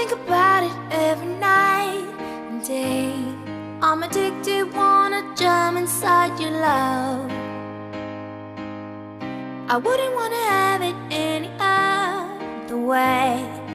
think about it every night and day. I'm addicted, wanna jump inside your love. I wouldn't wanna have it any other way.